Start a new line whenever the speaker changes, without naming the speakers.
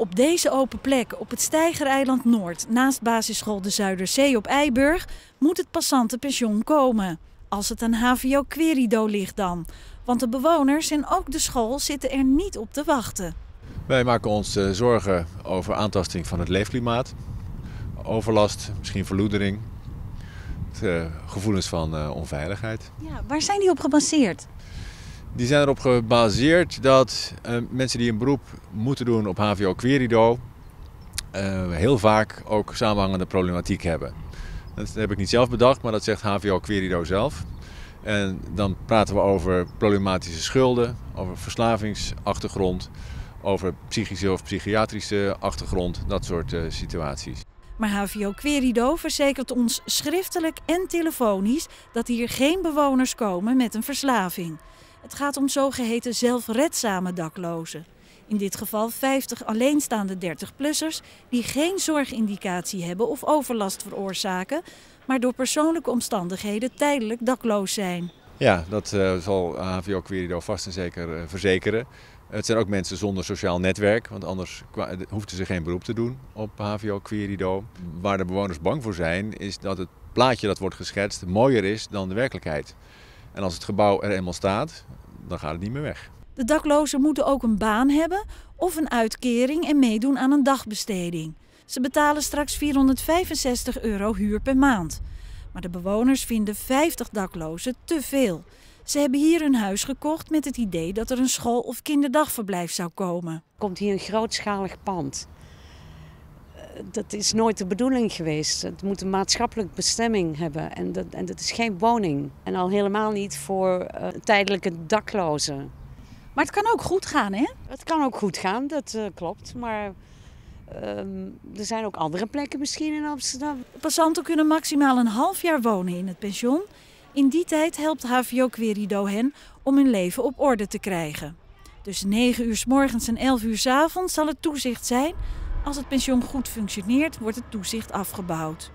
Op deze open plek op het Steigereiland Noord, naast basisschool de Zuiderzee op Eiburg, moet het passantenpension komen. Als het aan HVO Querido ligt dan. Want de bewoners en ook de school zitten er niet op te wachten.
Wij maken ons eh, zorgen over aantasting van het leefklimaat, overlast, misschien verloedering, uh, gevoelens van uh, onveiligheid.
Ja, waar zijn die op gebaseerd?
Die zijn erop gebaseerd dat uh, mensen die een beroep moeten doen op HVO Querido heel vaak ook samenhangende problematiek hebben. Dat heb ik niet zelf bedacht, maar dat zegt HVO Querido zelf. En dan praten we over problematische schulden, over verslavingsachtergrond, over psychische of psychiatrische achtergrond, dat soort uh, situaties.
Maar HVO Querido verzekert ons schriftelijk en telefonisch dat hier geen bewoners komen met een verslaving. Het gaat om zogeheten zelfredzame daklozen. In dit geval 50 alleenstaande 30-plussers die geen zorgindicatie hebben of overlast veroorzaken, maar door persoonlijke omstandigheden tijdelijk dakloos zijn.
Ja, dat uh, zal HVO Querido vast en zeker uh, verzekeren. Het zijn ook mensen zonder sociaal netwerk, want anders hoefden ze geen beroep te doen op HVO Querido. Waar de bewoners bang voor zijn, is dat het plaatje dat wordt geschetst mooier is dan de werkelijkheid. En als het gebouw er eenmaal staat, dan gaat het niet meer weg.
De daklozen moeten ook een baan hebben of een uitkering en meedoen aan een dagbesteding. Ze betalen straks 465 euro huur per maand. Maar de bewoners vinden 50 daklozen te veel. Ze hebben hier hun huis gekocht met het idee dat er een school- of kinderdagverblijf zou komen. Er
komt hier een grootschalig pand. Eh, dat is nooit de bedoeling geweest. Het moet een maatschappelijke bestemming hebben en dat, en dat is geen woning. En al helemaal niet voor uh, tijdelijke daklozen.
Maar het kan ook goed gaan, hè?
Het kan ook goed gaan, dat uh, klopt. Maar Um, er zijn ook andere plekken misschien in Amsterdam.
Passanten kunnen maximaal een half jaar wonen in het pension. In die tijd helpt HVO Querido hen om hun leven op orde te krijgen. Tussen 9 uur s morgens en 11 uur s avonds zal het toezicht zijn. Als het pension goed functioneert, wordt het toezicht afgebouwd.